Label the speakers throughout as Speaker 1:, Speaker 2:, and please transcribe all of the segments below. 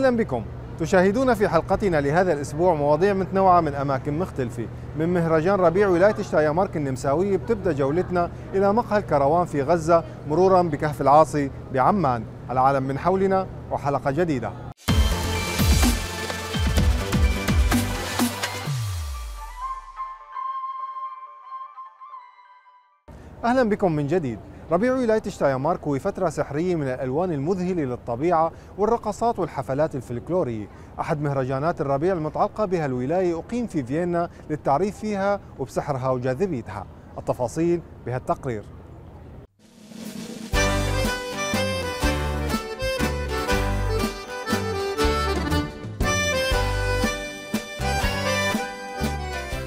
Speaker 1: أهلا بكم. تشاهدون في حلقتنا لهذا الأسبوع مواضيع متنوعة من أماكن مختلفة. من مهرجان ربيع ولاية شتايا مارك النمساوية بتبدأ جولتنا إلى مقهى الكروان في غزة مرورا بكهف العاصي بعمان. العالم من حولنا وحلقة جديدة. أهلا بكم من جديد. ربيع ولاية شتايمارك هو فترة سحرية من الألوان المذهلة للطبيعة والرقصات والحفلات الفلكلورية. أحد مهرجانات الربيع المتعلقة بها الولاية أقيم في فيينا للتعريف فيها وبسحرها وجاذبيتها. التفاصيل بهالتقرير.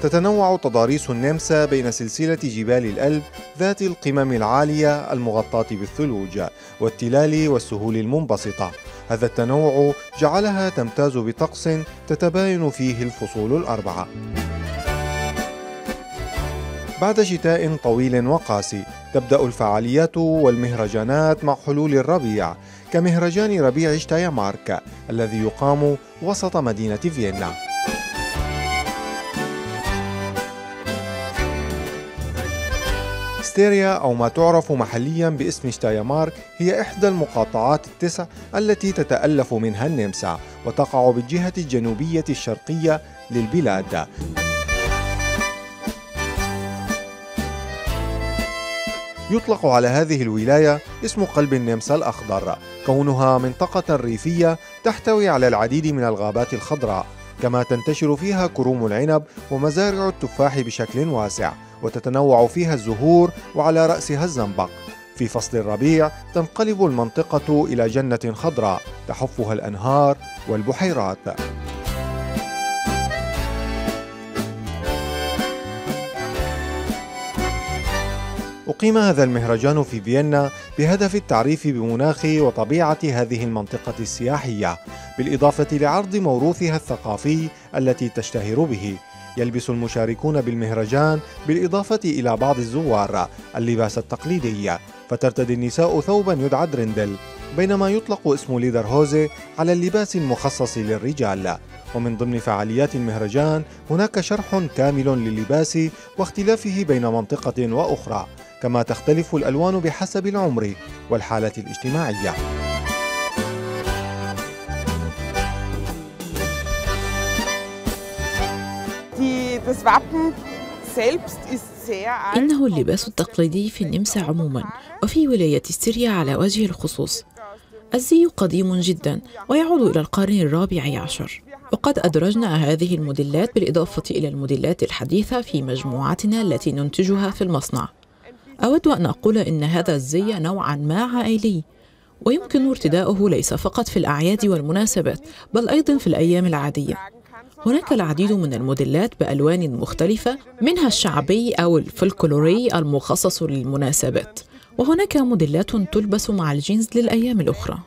Speaker 1: تتنوع تضاريس النمسا بين سلسلة جبال الألب ذات القمم العالية المغطاة بالثلوج والتلال والسهول المنبسطة. هذا التنوع جعلها تمتاز بطقس تتباين فيه الفصول الأربعة. بعد شتاء طويل وقاسي تبدأ الفعاليات والمهرجانات مع حلول الربيع كمهرجان ربيع شتايمارك الذي يقام وسط مدينة فيينا. ستيريا أو ما تعرف محليا باسم شتايمارك هي إحدى المقاطعات التسع التي تتألف منها النمسا وتقع بالجهة الجنوبية الشرقية للبلاد. يطلق على هذه الولاية اسم قلب النمسا الأخضر كونها منطقة ريفية تحتوي على العديد من الغابات الخضراء كما تنتشر فيها كروم العنب ومزارع التفاح بشكل واسع. وتتنوع فيها الزهور وعلى رأسها الزنبق. في فصل الربيع تنقلب المنطقة إلى جنة خضراء تحفها الأنهار والبحيرات. أقيم هذا المهرجان في فيينا بهدف التعريف بمناخ وطبيعة هذه المنطقة السياحية بالإضافة لعرض موروثها الثقافي التي تشتهر به. يلبس المشاركون بالمهرجان بالإضافة إلى بعض الزوار اللباس التقليدي فترتدي النساء ثوبا يدعى Dirndl بينما يطلق اسم Lederhose على اللباس المخصص للرجال. ومن ضمن فعاليات المهرجان هناك شرح كامل لللباس واختلافه بين منطقة وأخرى كما تختلف الألوان بحسب العمر والحالة الاجتماعية.
Speaker 2: إنه اللباس التقليدي في النمسا عموما وفي ولاية ستيريا على وجه الخصوص. الزي قديم جدا ويعود إلى القرن الرابع عشر. وقد أدرجنا هذه الموديلات بالإضافة إلى الموديلات الحديثة في مجموعتنا التي ننتجها في المصنع. أود أن أقول إن هذا الزي نوعا ما عائلي ويمكن ارتداؤه ليس فقط في الأعياد والمناسبات بل أيضا في الأيام العادية. هناك العديد من الموديلات بألوان مختلفة منها الشعبي أو الفلكلوري المخصص للمناسبات. وهناك موديلات تلبس مع الجينز للأيام الأخرى.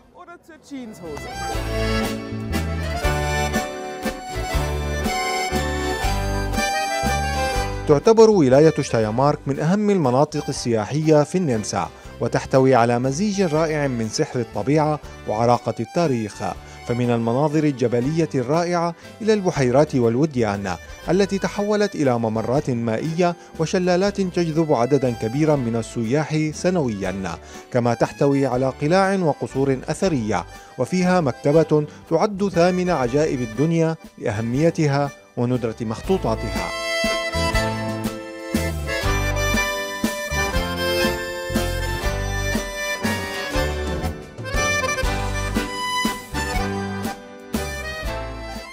Speaker 1: تعتبر ولاية شتايمارك من أهم المناطق السياحية في النمسا وتحتوي على مزيج رائع من سحر الطبيعة وعراقة التاريخ. فمن المناظر الجبلية الرائعة إلى البحيرات والوديان التي تحولت إلى ممرات مائية وشلالات تجذب عددا كبيرا من السياح سنويا كما تحتوي على قلاع وقصور أثرية وفيها مكتبة تعد ثامن عجائب الدنيا لأهميتها وندرة مخطوطاتها.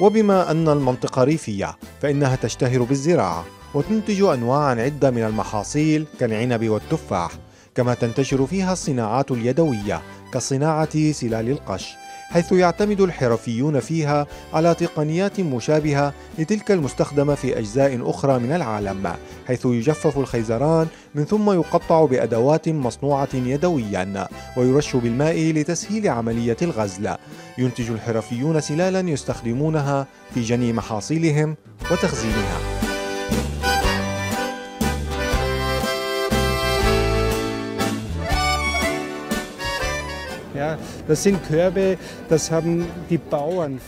Speaker 1: وبما أن المنطقة ريفية فإنها تشتهر بالزراعة وتنتج أنواعا عدة من المحاصيل كالعنب والتفاح كما تنتشر فيها الصناعات اليدوية كصناعة سلال القش. حيث يعتمد الحرفيون فيها على تقنيات مشابهة لتلك المستخدمة في أجزاء أخرى من العالم حيث يجفف الخيزران من ثم يقطع بأدوات مصنوعة يدويا ويرش بالماء لتسهيل عملية الغزل. ينتج الحرفيون سلالا يستخدمونها في جني محاصيلهم وتخزينها.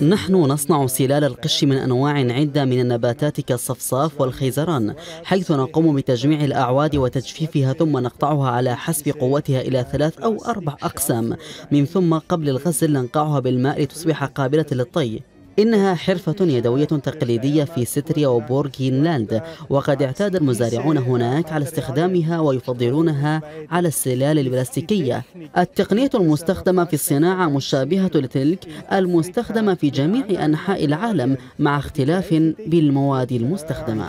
Speaker 3: نحن نصنع سلال القش من أنواع عدة من النباتات كالصفصاف والخيزران حيث نقوم بتجميع الأعواد وتجفيفها ثم نقطعها على حسب قوتها إلى ثلاث أو أربع أقسام. من ثم قبل الغسل ننقعها بالماء لتصبح قابلة للطي. إنها حرفة يدوية تقليدية في ستريا وبورغينلاند وقد اعتاد المزارعون هناك على استخدامها ويفضلونها على السلال البلاستيكية. التقنية المستخدمة في الصناعة مشابهة لتلك المستخدمة في جميع أنحاء العالم مع اختلاف بالمواد المستخدمة.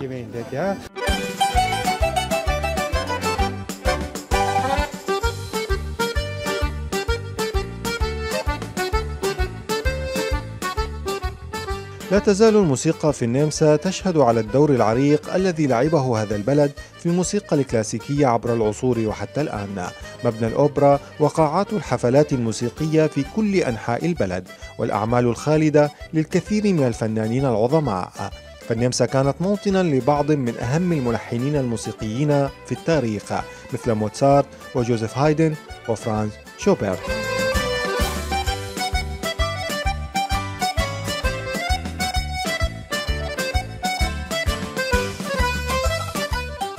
Speaker 1: لا تزال الموسيقى في النمسا تشهد على الدور العريق الذي لعبه هذا البلد في الموسيقى الكلاسيكية عبر العصور وحتى الآن. مبنى الأوبرا وقاعات الحفلات الموسيقية في كل أنحاء البلد والأعمال الخالدة للكثير من الفنانين العظماء. فالنمسا كانت موطنا لبعض من أهم الملحنين الموسيقيين في التاريخ مثل موتسارت وجوزيف هايدن وفرانز شوبرت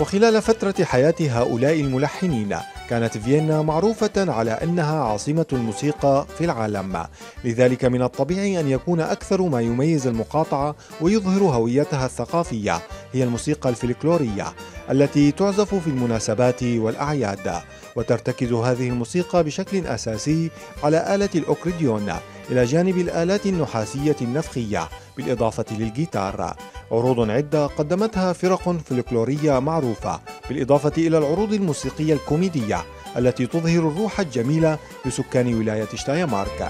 Speaker 1: وخلال فترة حياة هؤلاء الملحنين كانت فيينا معروفة على أنها عاصمة الموسيقى في العالم. لذلك من الطبيعي أن يكون أكثر ما يميز المقاطعة ويظهر هويتها الثقافية هي الموسيقى الفلكلورية التي تعزف في المناسبات والأعياد. وترتكز هذه الموسيقى بشكل أساسي على آلة الأوكريديون إلى جانب الآلات النحاسية النفخية بالإضافة للجيتار. عروض عدة قدمتها فرق فلكلورية معروفة بالإضافة إلى العروض الموسيقية الكوميدية التي تظهر الروح الجميلة لسكان ولاية شتايمارك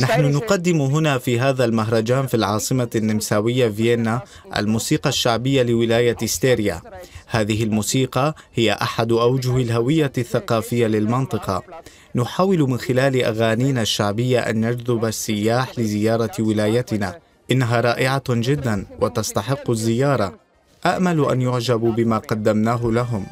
Speaker 4: نحن نقدم هنا في هذا المهرجان في العاصمة النمساوية فيينا الموسيقى الشعبية لولاية ستيريا. هذه الموسيقى هي أحد أوجه الهوية الثقافية للمنطقة. نحاول من خلال أغانينا الشعبية أن نجذب السياح لزيارة ولايتنا. إنها رائعة جدا وتستحق الزيارة. أأمل أن يعجبوا بما قدمناه لهم.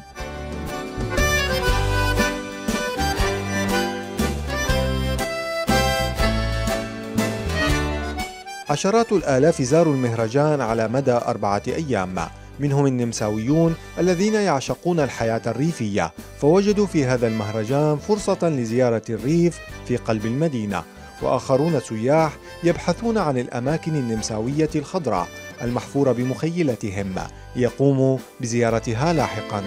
Speaker 1: عشرات الآلاف زاروا المهرجان على مدى أربعة أيام. منهم النمساويون الذين يعشقون الحياة الريفية فوجدوا في هذا المهرجان فرصة لزيارة الريف في قلب المدينة. وآخرون سياح يبحثون عن الأماكن النمساوية الخضراء المحفورة بمخيلتهم. ليقوموا بزيارتها لاحقاً.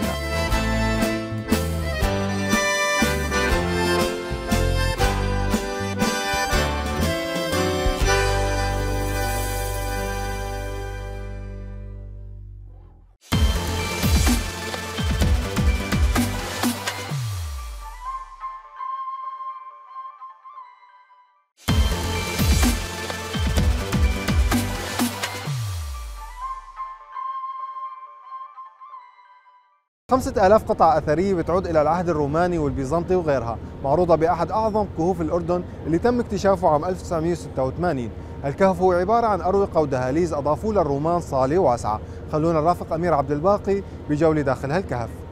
Speaker 1: خمسة آلاف قطعة أثرية بتعود إلى العهد الروماني والبيزنطي وغيرها معروضة بأحد أعظم كهوف الأردن اللي تم اكتشافه عام 1986 الكهف هو عبارة عن أروقة ودهاليز أضافوا للرومان صالة واسعة. خلونا نرافق أمير عبد الباقي بجولة داخل هالكهف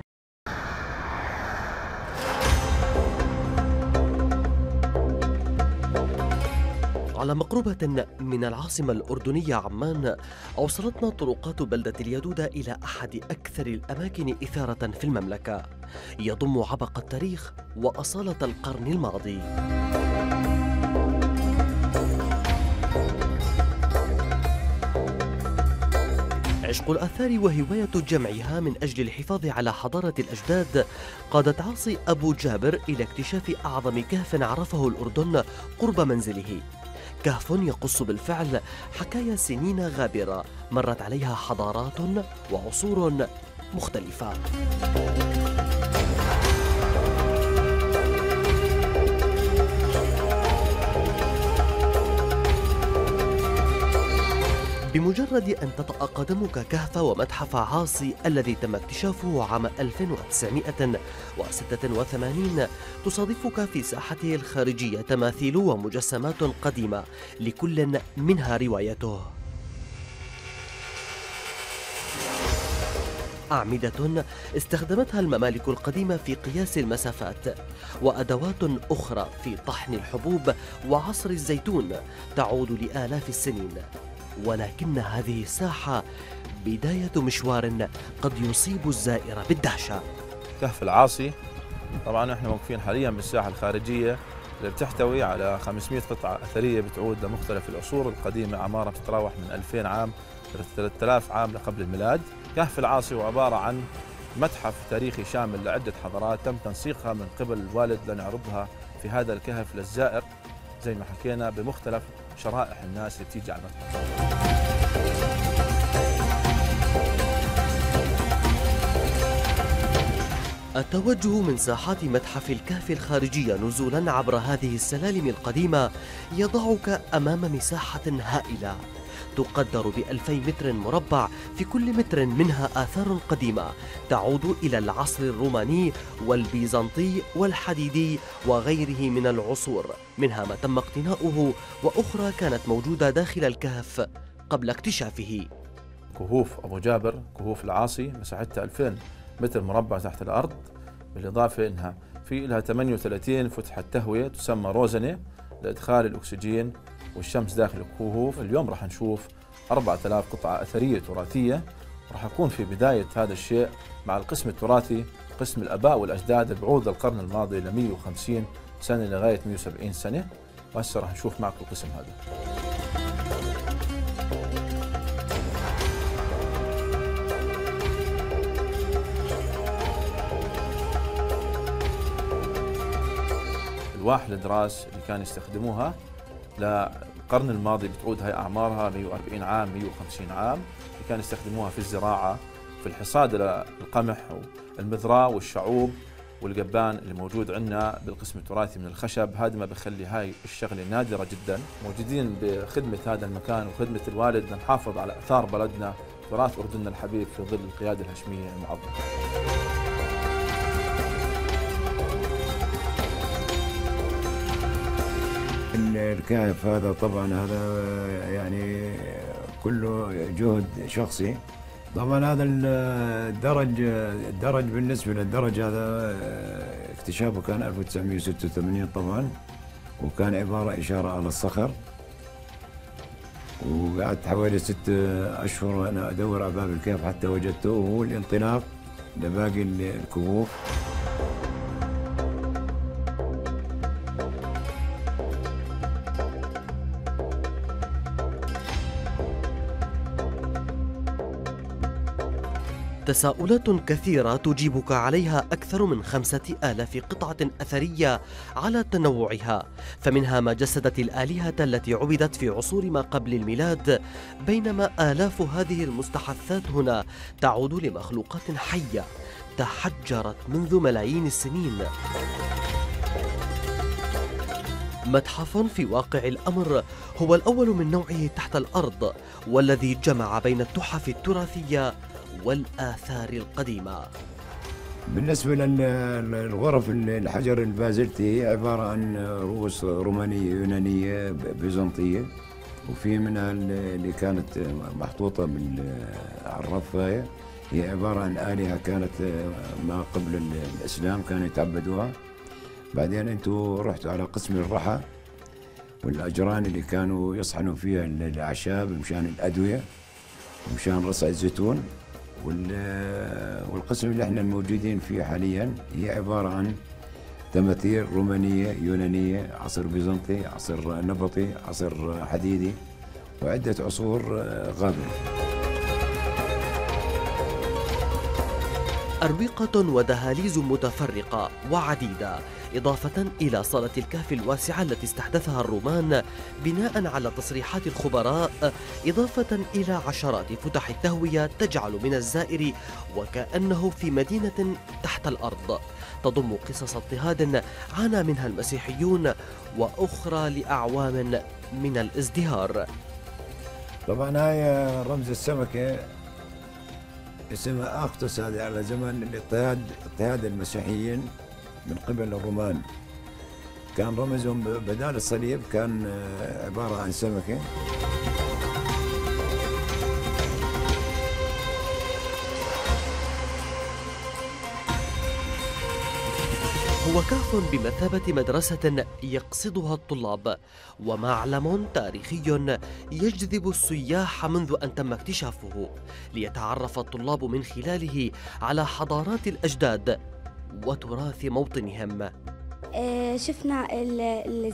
Speaker 5: على مقربة من العاصمة الأردنية عمان أوصلتنا طرقات بلدة اليدودة إلى أحد أكثر الأماكن إثارة في المملكة. يضم عبق التاريخ وأصالة القرن الماضي. عشق الآثار وهواية جمعها من أجل الحفاظ على حضارة الأجداد قادت عاصي أبو جابر إلى اكتشاف أعظم كهف عرفه الأردن قرب منزله. كهف يقص بالفعل حكايا سنين غابرة مرت عليها حضارات وعصور مختلفة. بمجرد أن تطأ قدمك كهف ومتحف عاصي الذي تم اكتشافه عام 1986 تصادفك في ساحته الخارجية تماثيل ومجسمات قديمة لكل منها روايته. أعمدة استخدمتها الممالك القديمة في قياس المسافات وأدوات أخرى في طحن الحبوب وعصر الزيتون تعود لآلاف السنين. ولكن هذه الساحة بداية مشوار قد يصيب الزائر بالدهشة.
Speaker 6: كهف العاصي طبعا إحنا موقفين حاليا بالساحة الخارجية اللي بتحتوي على 500 قطعة أثرية بتعود لمختلف العصور القديمة أعمارها بتتراوح من 2000 عام إلى 3000 عام قبل الميلاد. كهف العاصي هو عبارة عن متحف تاريخي شامل لعدة حضارات تم تنسيقها من قبل الوالد لنعرضها في هذا الكهف للزائر. زي ما حكينا بمختلف شرائح الناس اللي بتيجي على المتحف
Speaker 5: التوجه من ساحات متحف الكهف الخارجية نزولا عبر هذه السلالم القديمة يضعك أمام مساحة هائلة. تقدر بألفي متر مربع في كل متر منها آثار قديمة. تعود إلى العصر الروماني والبيزنطي والحديدي وغيره من العصور. منها ما تم اقتناؤه وأخرى كانت موجودة داخل الكهف قبل اكتشافه.
Speaker 6: كهوف أبو جابر كهوف العاصي مساحتها 2000 متر مربع تحت الأرض. بالإضافة أنها في لها 38 فتحة تهوية تسمى روزنة لإدخال الأكسجين والشمس داخل الكهوف. اليوم راح نشوف 4000 قطعة أثرية تراثية. راح أكون في بداية هذا الشيء مع القسم التراثي قسم الآباء والأجداد بعود القرن الماضي ل 150 سنة لغاية 170 سنة. وهسه راح نشوف معكم القسم هذا. الواح الدراس اللي كانوا يستخدموها للقرن الماضي بتعود هاي أعمارها 140 عام 150 عام. اللي كانوا يستخدموها في الزراعة في الحصاد للقمح والمذراء والشعوب والقبان اللي موجود عندنا بالقسم التراثي من الخشب. هذا ما بخلي هاي الشغلة نادرة جدا. موجودين بخدمة هذا المكان وخدمة الوالد. لنحافظ على أثار بلدنا تراث أردننا الحبيب في ظل القيادة الهشمية المعظمة.
Speaker 7: الكهف هذا طبعا هذا يعني كله جهد شخصي. طبعا هذا الدرج الدرج بالنسبة للدرج هذا اكتشافه كان 1986 طبعا وكان عبارة إشارة على الصخر. وقعدت حوالي ست أشهر أنا أدور على باب الكهف حتى وجدته وهو الانطلاق لباقي الكهوف.
Speaker 5: تساؤلات كثيرة تجيبك عليها أكثر من خمسة آلاف قطعة أثرية على تنوعها. فمنها ما جسدت الآلهة التي عبدت في عصور ما قبل الميلاد بينما آلاف هذه المستحثات هنا تعود لمخلوقات حية تحجرت منذ ملايين السنين. متحف في واقع الأمر هو الأول من نوعه تحت الأرض والذي جمع بين التحف التراثية والآثار القديمة.
Speaker 7: بالنسبة للغرف الحجر البازلتي عبارة عن رؤوس رومانية يونانية بيزنطية. وفي منها اللي كانت محطوطة على الرفاية هي عبارة عن آلهة كانت ما قبل الإسلام كانوا يتعبدوها. بعدين أنتوا رحتوا على قسم الرحى والأجران اللي كانوا يصحنوا فيها الأعشاب مشان الأدوية ومشان رصع الزيتون. والقسم اللي إحنا موجودين فيه حاليا هي عبارة عن تماثيل رومانية يونانية عصر بيزنطي عصر نبطي عصر حديدي وعدة عصور غابرة
Speaker 5: أروقة ودهاليز متفرقة وعديدة إضافة إلى صالة الكهف الواسعة التي استحدثها الرومان بناء على تصريحات الخبراء إضافة إلى عشرات فتح التهوية تجعل من الزائر وكأنه في مدينة تحت الأرض. تضم قصص اضطهاد عانى منها المسيحيون وأخرى لأعوام من الازدهار.
Speaker 7: طبعا هاي رمز السمكة اسمها أختص هذه على زمن الاضطهاد اضطهاد المسيحيين من قبل الرومان. كان رمزهم بدال الصليب كان آه، عبارة عن سمكة.
Speaker 5: هو كهف بمثابة مدرسة يقصدها الطلاب ومعلم تاريخي يجذب السياح منذ أن تم اكتشافه ليتعرف الطلاب من خلاله على حضارات الأجداد وتراث موطنهم.
Speaker 8: شفنا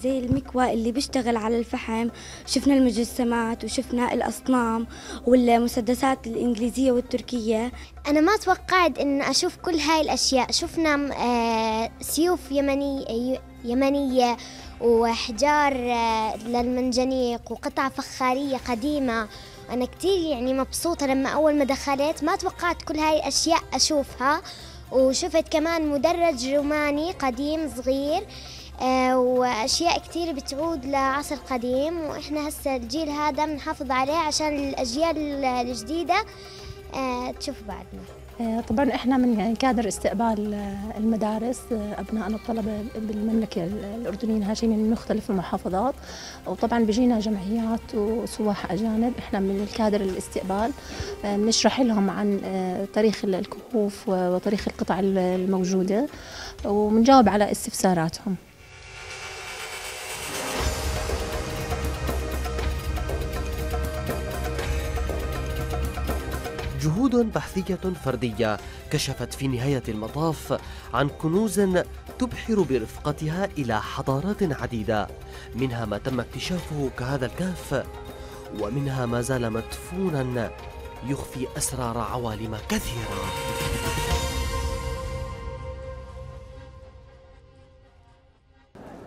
Speaker 8: زي المكوى اللي بيشتغل على الفحم شفنا المجسمات وشفنا الأصنام والمسدسات الإنجليزية والتركية.
Speaker 9: أنا ما توقعت أن أشوف كل هاي الأشياء. شفنا آه، سيوف يمني يمنية وحجار آه، للمنجنيق وقطع فخارية قديمة. أنا كتير يعني مبسوطة لما أول ما دخلت ما توقعت كل هاي الأشياء أشوفها. وشفت كمان مدرج روماني قديم صغير آه، وأشياء كثير بتعود لعصر قديم وإحنا هسه الجيل هذا بنحافظ عليه عشان الأجيال الجديدة آه، تشوف بعدنا.
Speaker 10: طبعا إحنا من كادر استقبال المدارس أبنائنا الطلبة بالمملكة الاردنيه الهاشميه من مختلف المحافظات. وطبعا بيجينا جمعيات وسواح أجانب إحنا من الكادر الاستقبال. بنشرح لهم عن تاريخ الكهوف وتاريخ القطع الموجودة. وبنجاوب على استفساراتهم.
Speaker 5: جهود بحثية فردية كشفت في نهاية المطاف عن كنوز تبحر برفقتها إلى حضارات عديدة. منها ما تم اكتشافه كهذا الكهف ومنها ما زال مدفونا يخفي أسرار عوالم كثيرة.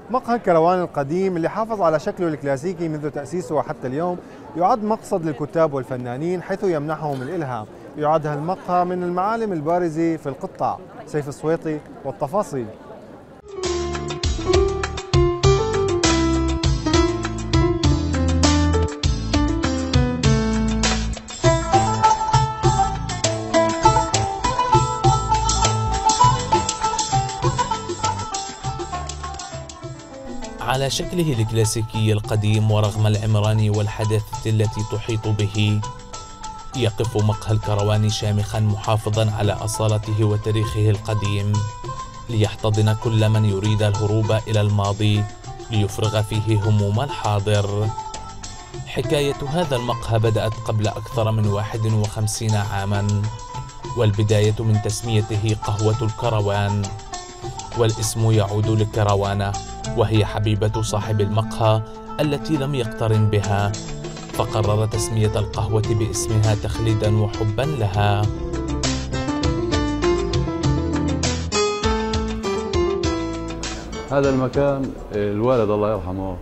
Speaker 1: مقهى الكروان القديم اللي حافظ على شكله الكلاسيكي منذ تأسيسه وحتى اليوم يعد مقصد للكتاب والفنانين حيث يمنحهم الإلهام. يعد هالمقهى من المعالم البارزة في القطاع. سيف السويطي والتفاصيل.
Speaker 11: على شكله الكلاسيكي القديم ورغم العمران والحداثة التي تحيط به. يقف مقهى الكروان شامخا محافظا على أصالته وتاريخه القديم ليحتضن كل من يريد الهروب إلى الماضي ليفرغ فيه هموم الحاضر. حكاية هذا المقهى بدأت قبل أكثر من 51 عاما والبداية من تسميته قهوة الكروان والاسم يعود لكروانة وهي حبيبة صاحب المقهى التي لم يقترن بها فقرر تسمية القهوة باسمها تخليدا وحبا لها.
Speaker 12: هذا المكان الوالد الله يرحمه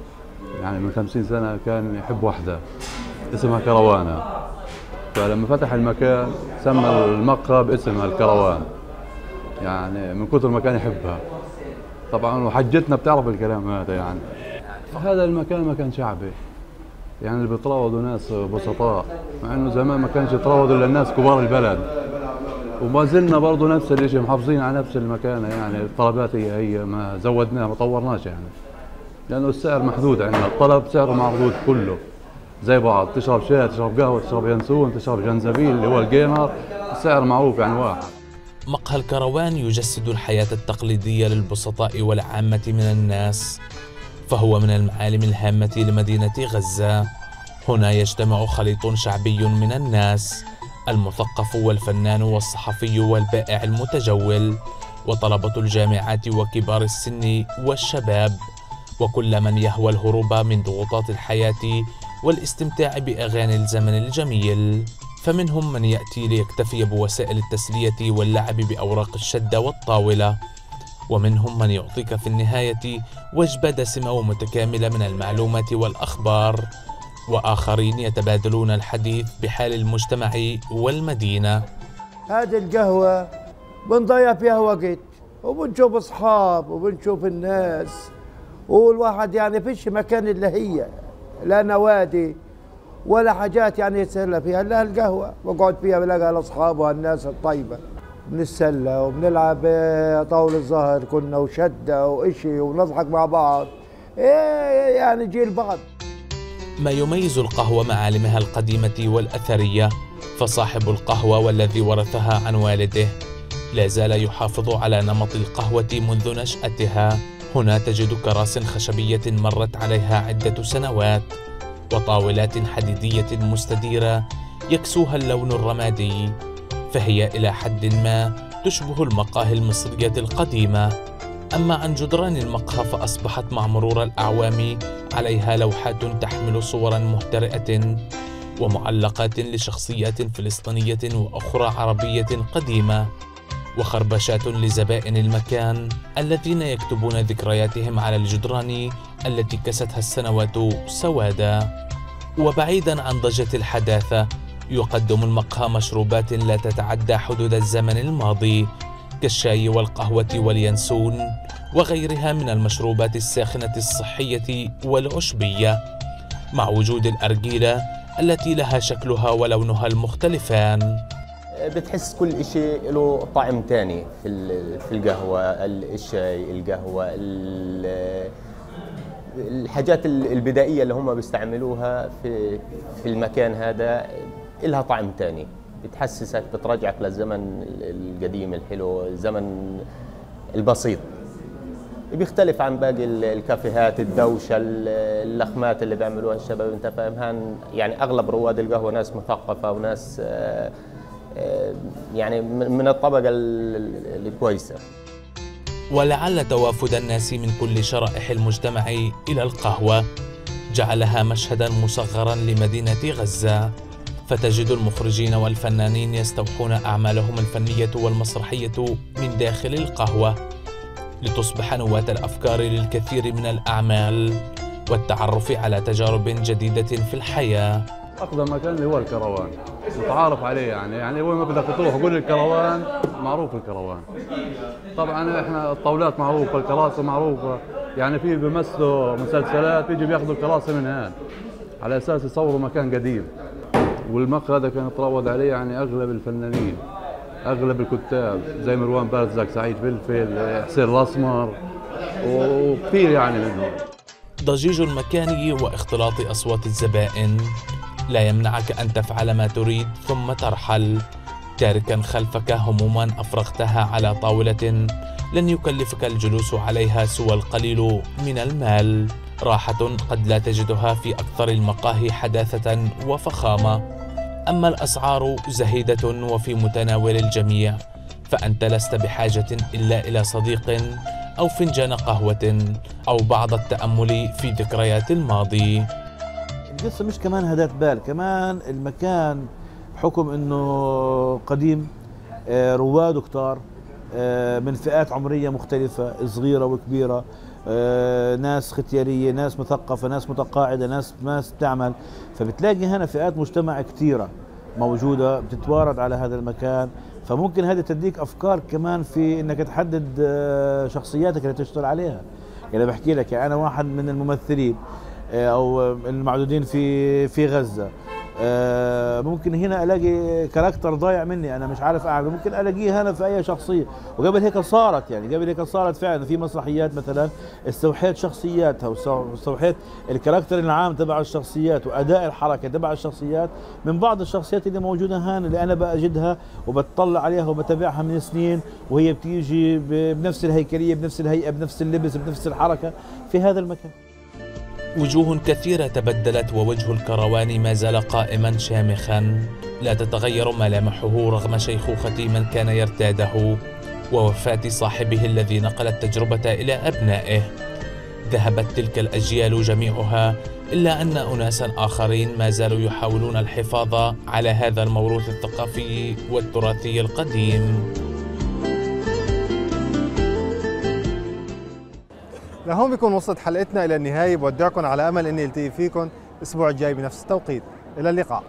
Speaker 12: يعني من خمسين سنة كان يحب وحدة اسمها كروانة فلما فتح المكان سمى المقهى باسم الكروان يعني من كثر ما كان يحبها. طبعا وحجتنا بتعرف الكلام هذا يعني. هذا المكان مكان شعبي. يعني اللي بيتراودوا ناس بسطاء مع إنه زمان ما كانش يتراودوا إلا الناس كبار البلد. وما زلنا برضه نفس الشيء محافظين على نفس المكان يعني الطلبات هي هي ما زودناها ما طورناش يعني. لأنه السعر محدود عندنا الطلب سعره معروض كله. زي بعض تشرب شاي تشرب قهوة تشرب ينسون تشرب جنزبيل اللي هو الجيمر السعر معروف يعني واحد.
Speaker 11: مقهى الكروان يجسد الحياة التقليدية للبسطاء والعامة من الناس. فهو من المعالم الهامة لمدينة غزة. هنا يجتمع خليط شعبي من الناس المثقف والفنان والصحفي والبائع المتجول وطلبة الجامعات وكبار السن والشباب. وكل من يهوى الهروب من ضغوطات الحياة والاستمتاع بأغاني الزمن الجميل. فمنهم من يأتي ليكتفي بوسائل التسلية واللعب بأوراق الشدة والطاولة ومنهم من يعطيك في النهاية وجبة دسمة ومتكاملة من المعلومات والأخبار وآخرين يتبادلون الحديث بحال المجتمع والمدينة.
Speaker 13: هذه القهوة بنضيع فيها وقت وبنشوف أصحاب وبنشوف الناس والواحد يعني فيش مكان إلا هي لا نوادي. ولا حاجات يعني يتسلى فيها إلا القهوه بقعد فيها بلاقي الأصحاب والناس الطيبة. بنتسلى وبنلعب طاولة الظهر كنا وشدة وإشي ونضحك مع بعض. إيه يعني جيل بعض.
Speaker 11: ما يميز القهوة معالمها القديمة والأثرية؟ فصاحب القهوة والذي ورثها عن والده. لا زال يحافظ على نمط القهوة منذ نشأتها. هنا تجد كراس خشبية مرت عليها عدة سنوات. وطاولات حديدية مستديرة يكسوها اللون الرمادي فهي إلى حد ما تشبه المقاهي المصرية القديمة. أما عن جدران المقهى فأصبحت مع مرور الأعوام عليها لوحات تحمل صورا مهترئة ومعلقات لشخصيات فلسطينية وأخرى عربية قديمة وخربشات لزبائن المكان الذين يكتبون ذكرياتهم على الجدران التي كستها السنوات سوادا. وبعيدا عن ضجة الحداثة يقدم المقهى مشروبات لا تتعدى حدود الزمن الماضي كالشاي والقهوة واليانسون وغيرها من المشروبات الساخنة الصحية والعشبية مع وجود الأرجيلة التي لها شكلها ولونها المختلفان.
Speaker 14: بتحس كل شيء له طعم تاني في القهوة الشاي القهوة الحاجات البدائية اللي هم بيستعملوها في في المكان هذا إلها طعم تاني. بتحسسك بترجعك للزمن القديم الحلو الزمن البسيط. بيختلف عن باقي الكافيهات الدوشة اللخمات اللي بيعملوها الشباب أنت فاهم؟ يعني أغلب رواد القهوة ناس مثقفة وناس آه، آه، يعني من الطبقة الكويسة.
Speaker 11: ولعل توافد الناس من كل شرائح المجتمع إلى القهوة. جعلها مشهدا مصغرا لمدينة غزة. فتجد المخرجين والفنانين يستوحون أعمالهم الفنية والمسرحية من داخل القهوة لتصبح نواة الأفكار للكثير من الأعمال والتعرف على تجارب جديدة في الحياة.
Speaker 12: أقدم مكان هو الكروان. متعارف عليه يعني. يعني وين ما بدك تروح قول الكروان. معروف الكروان. طبعا إحنا الطاولات معروفة الكراسي معروفة. يعني في بيمثلوا مسلسلات بيجوا بياخذوا الكراسي من هون على أساس يصوروا مكان قديم. والمقهى هذا كان يتراود عليه يعني أغلب الفنانين أغلب الكتاب. زي مروان بارزك سعيد فلفل حسين الأسمر وكثير يعني منهم.
Speaker 11: ضجيج المكان واختلاط أصوات الزبائن. لا يمنعك أن تفعل ما تريد ثم ترحل. تاركا خلفك هموما أفرغتها على طاولة لن يكلفك الجلوس عليها سوى القليل من المال. راحة قد لا تجدها في أكثر المقاهي حداثة وفخامة. أما الأسعار زهيدة وفي متناول الجميع فأنت لست بحاجة إلا إلى صديق أو فنجان قهوة أو بعض التأمل في ذكريات الماضي.
Speaker 15: القصة مش كمان هدات بال كمان المكان بحكم أنه قديم آه، رواده كتار آه، من فئات عمرية مختلفة صغيرة وكبيرة آه، ناس ختيارية ناس مثقفة ناس متقاعدة ناس ناس بتعمل فبتلاقي هنا فئات مجتمع كثيره موجودة بتتوارد على هذا المكان. فممكن هذه تديك أفكار كمان في إنك تحدد شخصياتك اللي تشتغل عليها. يعني بحكي لك يعني أنا واحد من الممثلين أو المعدودين في في غزة. ممكن هنا ألاقي character ضايع مني أنا مش عارف أعمل ممكن ألاقيه هنا في أي شخصية. وقبل هيك صارت يعني قبل هيك صارت فعلا في مسرحيات مثلا استوحيت شخصياتها واستوحيت ال character العام تبع الشخصيات وأداء الحركة تبع الشخصيات من بعض الشخصيات اللي موجودة هان اللي أنا بجدها وبتطلع عليها وبتابعها من سنين وهي بتيجي بنفس الهيكلية بنفس الهيئة بنفس اللبس بنفس الحركة في هذا المكان.
Speaker 11: وجوه كثيرة تبدلت ووجه الكروان ما زال قائما شامخا. لا تتغير ملامحه رغم شيخوخة من كان يرتاده ووفاة صاحبه الذي نقل التجربة إلى أبنائه. ذهبت تلك الأجيال جميعها إلا أن أناسا آخرين ما زالوا يحاولون الحفاظ على هذا الموروث الثقافي والتراثي القديم.
Speaker 1: لهون بيكون وصلت حلقتنا إلى النهاية بودعكم على أمل إني ألتقي فيكم الأسبوع الجاي بنفس التوقيت. إلى اللقاء.